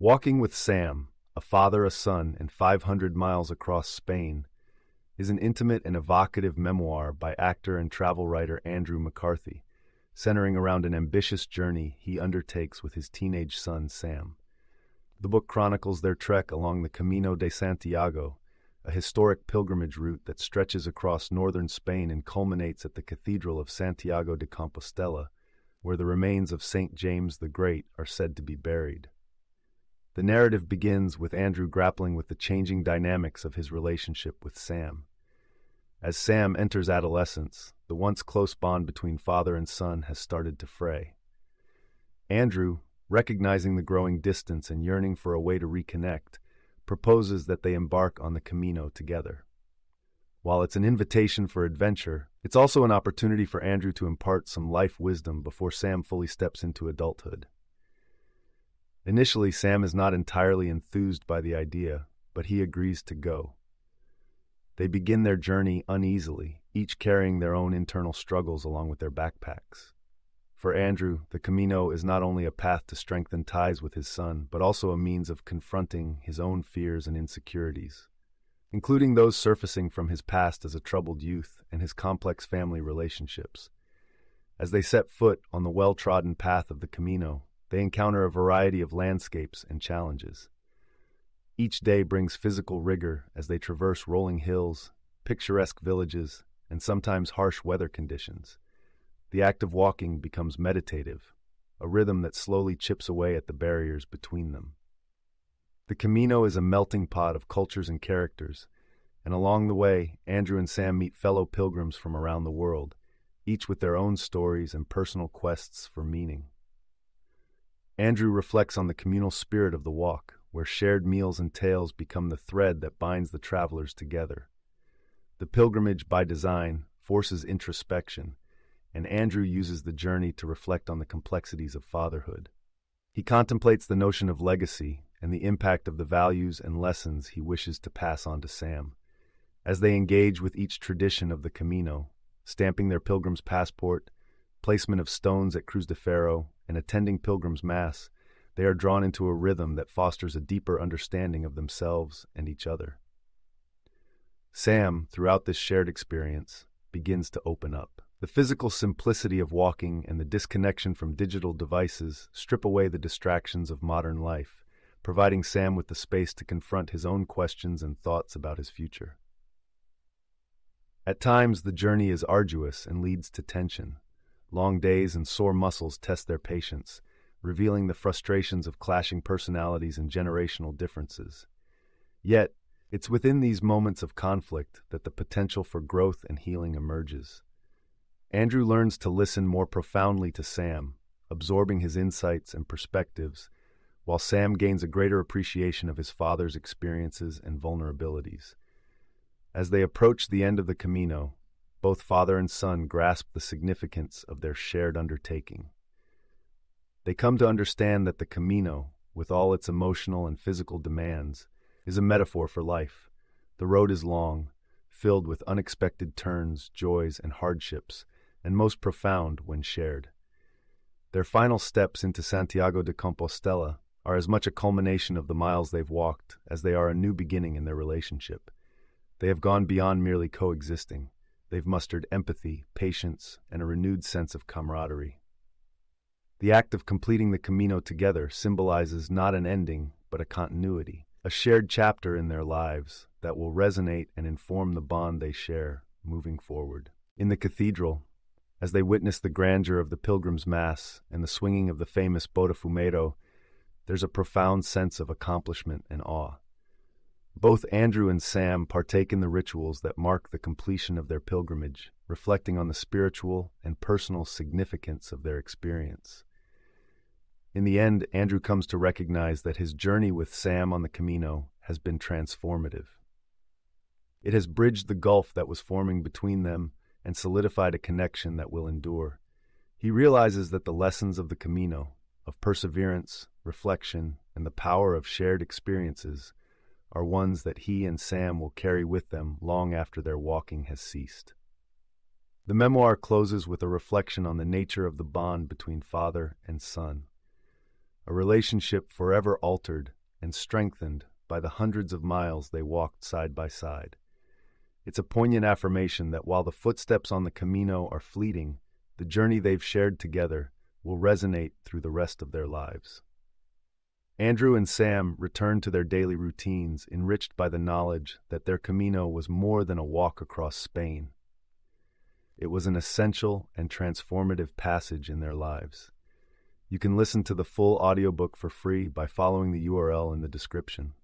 Walking with Sam, a father, a son, and 500 miles across Spain, is an intimate and evocative memoir by actor and travel writer Andrew McCarthy, centering around an ambitious journey he undertakes with his teenage son Sam. The book chronicles their trek along the Camino de Santiago, a historic pilgrimage route that stretches across northern Spain and culminates at the Cathedral of Santiago de Compostela, where the remains of St. James the Great are said to be buried. The narrative begins with Andrew grappling with the changing dynamics of his relationship with Sam. As Sam enters adolescence, the once close bond between father and son has started to fray. Andrew, recognizing the growing distance and yearning for a way to reconnect, proposes that they embark on the Camino together. While it's an invitation for adventure, it's also an opportunity for Andrew to impart some life wisdom before Sam fully steps into adulthood. Initially, Sam is not entirely enthused by the idea, but he agrees to go. They begin their journey uneasily, each carrying their own internal struggles along with their backpacks. For Andrew, the Camino is not only a path to strengthen ties with his son, but also a means of confronting his own fears and insecurities, including those surfacing from his past as a troubled youth and his complex family relationships. As they set foot on the well trodden path of the Camino, they encounter a variety of landscapes and challenges. Each day brings physical rigor as they traverse rolling hills, picturesque villages, and sometimes harsh weather conditions. The act of walking becomes meditative, a rhythm that slowly chips away at the barriers between them. The Camino is a melting pot of cultures and characters, and along the way, Andrew and Sam meet fellow pilgrims from around the world, each with their own stories and personal quests for meaning. Andrew reflects on the communal spirit of the walk, where shared meals and tales become the thread that binds the travelers together. The pilgrimage, by design, forces introspection, and Andrew uses the journey to reflect on the complexities of fatherhood. He contemplates the notion of legacy and the impact of the values and lessons he wishes to pass on to Sam. As they engage with each tradition of the Camino, stamping their pilgrim's passport, placement of stones at Cruz de Ferro, and attending pilgrim's mass, they are drawn into a rhythm that fosters a deeper understanding of themselves and each other. Sam, throughout this shared experience, begins to open up. The physical simplicity of walking and the disconnection from digital devices strip away the distractions of modern life, providing Sam with the space to confront his own questions and thoughts about his future. At times, the journey is arduous and leads to tension. Long days and sore muscles test their patience, revealing the frustrations of clashing personalities and generational differences. Yet, it's within these moments of conflict that the potential for growth and healing emerges. Andrew learns to listen more profoundly to Sam, absorbing his insights and perspectives, while Sam gains a greater appreciation of his father's experiences and vulnerabilities. As they approach the end of the Camino, both father and son grasp the significance of their shared undertaking. They come to understand that the Camino, with all its emotional and physical demands, is a metaphor for life. The road is long, filled with unexpected turns, joys, and hardships, and most profound when shared. Their final steps into Santiago de Compostela are as much a culmination of the miles they've walked as they are a new beginning in their relationship. They have gone beyond merely coexisting. They've mustered empathy, patience, and a renewed sense of camaraderie. The act of completing the Camino together symbolizes not an ending, but a continuity, a shared chapter in their lives that will resonate and inform the bond they share moving forward. In the cathedral, as they witness the grandeur of the Pilgrim's Mass and the swinging of the famous Botafumeiro, there's a profound sense of accomplishment and awe. Both Andrew and Sam partake in the rituals that mark the completion of their pilgrimage, reflecting on the spiritual and personal significance of their experience. In the end, Andrew comes to recognize that his journey with Sam on the Camino has been transformative. It has bridged the gulf that was forming between them and solidified a connection that will endure. He realizes that the lessons of the Camino, of perseverance, reflection, and the power of shared experiences, are ones that he and Sam will carry with them long after their walking has ceased. The memoir closes with a reflection on the nature of the bond between father and son. a relationship forever altered and strengthened by the hundreds of miles they walked side by side. It's a poignant affirmation that while the footsteps on the Camino are fleeting, the journey they've shared together will resonate through the rest of their lives. Andrew and Sam returned to their daily routines, enriched by the knowledge that their Camino was more than a walk across Spain. It was an essential and transformative passage in their lives. You can listen to the full audiobook for free by following the URL in the description.